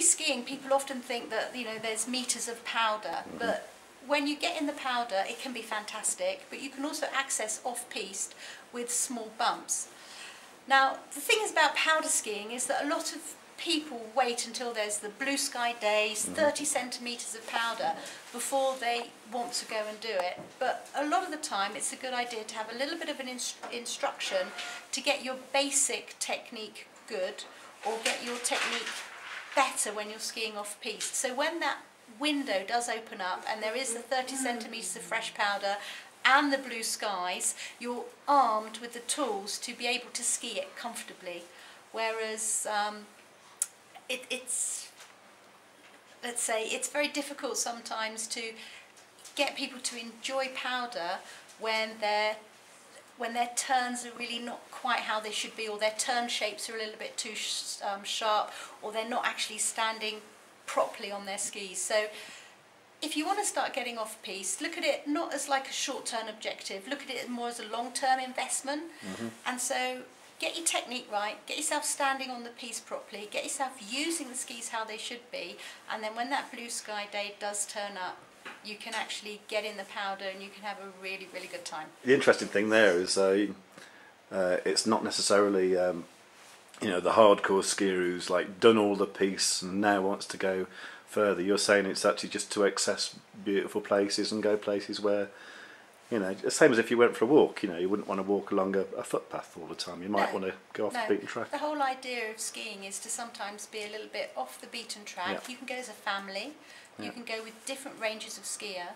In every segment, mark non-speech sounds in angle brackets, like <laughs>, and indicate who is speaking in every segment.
Speaker 1: skiing, people often think that you know there's meters of powder, mm-hmm. but when you get in the powder, it can be fantastic. But you can also access off-piste with small bumps. Now, the thing is about powder skiing is that a lot of people wait until there's the blue sky days, mm-hmm. 30 centimetres of powder, before they want to go and do it. But a lot of the time, it's a good idea to have a little bit of an inst instruction to get your basic technique good or get your technique better when you're skiing off piste. So when that window does open up and there is the 30 centimetres of fresh powder and the blue skies, you're armed with the tools to be able to ski it comfortably. Whereas um, it, it's, let's say, it's very difficult sometimes to get people to enjoy powder when they're when their turns are really not quite how they should be or their turn shapes are a little bit too sh um, sharp or they're not actually standing properly on their skis. So if you want to start getting off piste, look at it not as like a short-term objective, look at it more as a long-term investment. Mm -hmm. And so get your technique right, get yourself standing on the piste properly, get yourself using the skis how they should be, and then when that blue sky day does turn up, you can actually get in the powder and you can have a really, really good time.
Speaker 2: The interesting thing there is uh, uh, it's not necessarily um, you know the hardcore skier who's like done all the piste and now wants to go further. You're saying it's actually just to access beautiful places and go places where you know, the same as if you went for a walk, you know, you wouldn't want to walk along a, a footpath all the time. You might no, want to go off
Speaker 1: no.
Speaker 2: the beaten track.
Speaker 1: The whole idea of skiing is to sometimes be a little bit off the beaten track. Yeah. You can go as a family, you can go with different ranges of skier,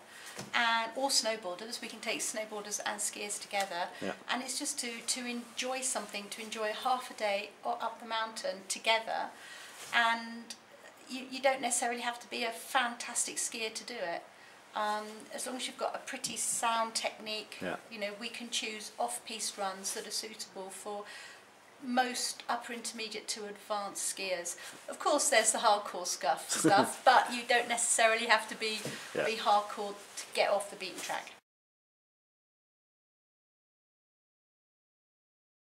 Speaker 1: and or snowboarders. We can take snowboarders and skiers together, yeah. and it's just to, to enjoy something, to enjoy half a day up the mountain together, and you, you don't necessarily have to be a fantastic skier to do it. Um, as long as you've got a pretty sound technique, yeah. you know, we can choose off-piste runs that are suitable for most upper intermediate to advanced skiers. Of course, there's the hardcore stuff, <laughs> stuff but you don't necessarily have to be, yeah. be hardcore to get off the beaten track.